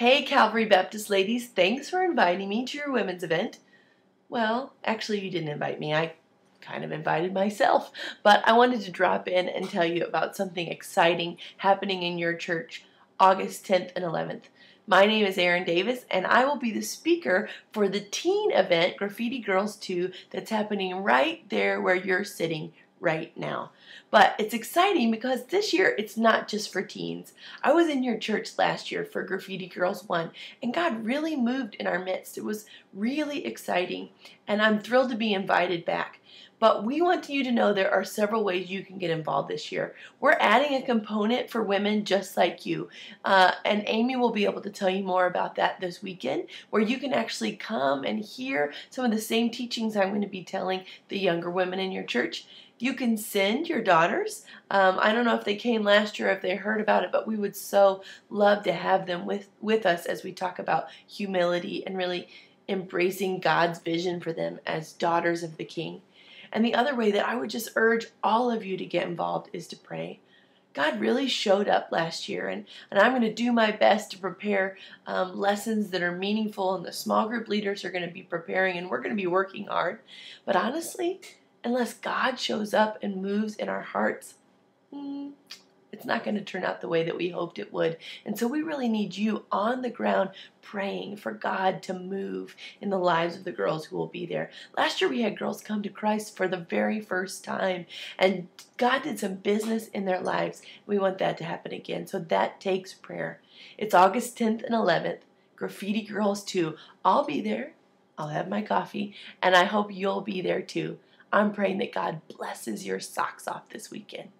Hey, Calvary Baptist ladies, thanks for inviting me to your women's event. Well, actually, you didn't invite me. I kind of invited myself. But I wanted to drop in and tell you about something exciting happening in your church August 10th and 11th. My name is Erin Davis, and I will be the speaker for the teen event, Graffiti Girls 2, that's happening right there where you're sitting right now. But it's exciting because this year it's not just for teens. I was in your church last year for Graffiti Girls 1, and God really moved in our midst. It was really exciting, and I'm thrilled to be invited back. But we want you to know there are several ways you can get involved this year. We're adding a component for women just like you. Uh, and Amy will be able to tell you more about that this weekend, where you can actually come and hear some of the same teachings I'm going to be telling the younger women in your church. You can send your daughters. Um, I don't know if they came last year, if they heard about it, but we would so love to have them with, with us as we talk about humility and really embracing God's vision for them as daughters of the King. And the other way that I would just urge all of you to get involved is to pray. God really showed up last year, and, and I'm going to do my best to prepare um, lessons that are meaningful, and the small group leaders are going to be preparing, and we're going to be working hard. But honestly, unless God shows up and moves in our hearts, hmm, it's not going to turn out the way that we hoped it would. And so we really need you on the ground praying for God to move in the lives of the girls who will be there. Last year we had girls come to Christ for the very first time, and God did some business in their lives. We want that to happen again. So that takes prayer. It's August 10th and 11th. Graffiti Girls 2. I'll be there. I'll have my coffee, and I hope you'll be there too. I'm praying that God blesses your socks off this weekend.